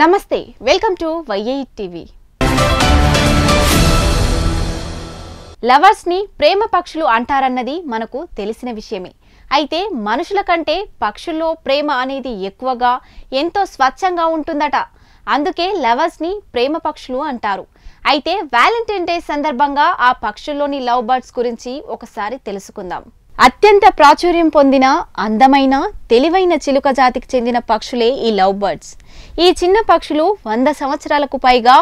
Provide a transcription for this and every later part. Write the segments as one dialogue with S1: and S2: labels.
S1: నమస్తే welcome to Y A TV. లవర్స్ని ప్రేమ పక్షులు అంటారన్నది మనకు తెలిసిన విషయమే. అయితే మనుషుల కంటే పక్షుల్లో ప్రేమ అనేది ఎక్కువగా ఎంతో స్వచ్ఛంగా ఉంటుందట. అందుకే లవర్స్ని ప్రేమ పక్షులు అంటారు. అయితే వ్యాలంటైన్ డే సందర్భంగా ఆ పక్షుల్లోని లవ్ బర్డ్స్ గురించి ఒకసారి తెలుసుకుందాం. అత్యంత ప్రాచుర్యం పొందిన అందమైన తెలివైన చిలుక జాతికి చెందిన పక్షులే ఈ లవ్ బర్డ్స్. ఈ చిన్న పక్షులు వంద సంవత్సరాలకు పైగా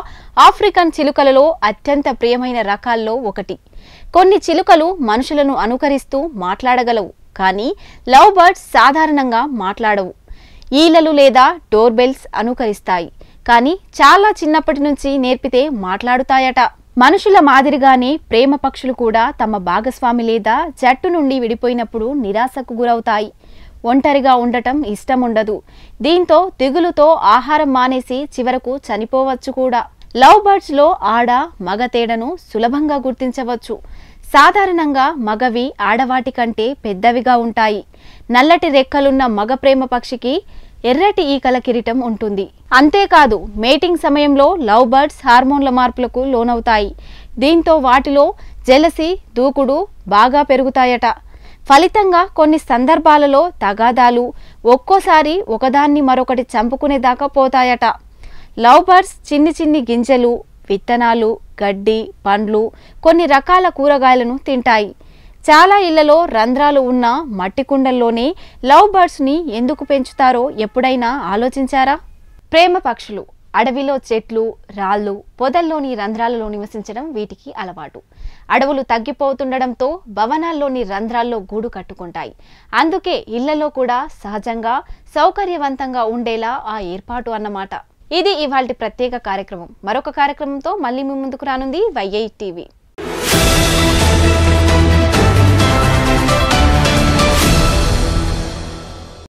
S1: ఆఫ్రికన్ చిలుకలలో అత్యంత ప్రియమైన రకాల్లో ఒకటి. కొన్ని చిలుకలు మనుషులను అనుకరిస్తూ మాట్లాడగలవు కానీ లవ్ బర్డ్స్ సాధారణంగా మాట్లాడవు. ఈలలు లేదా డోర్ బెల్స్ అనుకరిస్తాయి కానీ చాలా చిన్నప్పటి నుంచి నేర్పితే మాట్లాడుతాయట. మనుషుల మాదిరిగానే ప్రేమ పక్షులు కూడా తమ భాగస్వామి లేదా జట్టు నుండి విడిపోయినప్పుడు నిరాశకు గురవుతాయి. ఒంటరిగా ఉండటం ఇష్టం ఉండదు దీంతో దిగులుతో ఆహారం మానేసి చివరకు చనిపోవచ్చు కూడా. లవ్ బర్డ్స్లో ఆడ మగ తేడను సులభంగా గుర్తించవచ్చు. సాధారణంగా మగవి ఆడవాటి కంటే పెద్దవిగా ఉంటాయి. నల్లటి రెక్కలున్న మగ ప్రేమ పక్షికి ఎర్రటి ఈకల కిరీటం ఉంటుంది. అంతేకాదు మేటింగ్ సమయంలో లవ్ బర్డ్స్ హార్మోన్ల మార్పులకు లోనవుతాయి. దీంతో వాటిలో జలసి దూకుడు బాగా పెరుగుతాయట. ఫలితంగా కొన్ని సందర్భాలలో తగాదాలు ఒక్కోసారి ఒకదాన్ని మరొకటి చంపుకునేదాకా పోతాయట. లవ్ బర్డ్స్ చిన్ని చిన్ని గింజలు విత్తనాలు గడ్డి పండ్లు కొన్ని రకాల కూరగాయలను తింటాయి. చాలా ఇళ్ళలో రంధ్రాలు ఉన్న మట్టి కుండల్లోనే లవ్ బర్డ్స్ని ఎందుకు పెంచుతారో ఎప్పుడైనా ఆలోచించారా? ప్రేమ పక్షులు అడవిలో చెట్లు రాళ్ళు పొదల్లోని రంధ్రాలలో నివసించడం వీటికి అలవాటు. అడవులు తగ్గిపోతుండడంతో భవనాల్లోని రంధ్రాల్లో గూడు కట్టుకుంటాయి. అందుకే ఇళ్ళలో కూడా సహజంగా సౌకర్యవంతంగా ఉండేలా ఆ ఏర్పాటు అన్నమాట. ఇది ఇవాళ ప్రత్యేక కార్యక్రమం. మరొక కార్యక్రమంతో మళ్ళీ మీ ముందుకు రానుంది వైఐ టీవీ.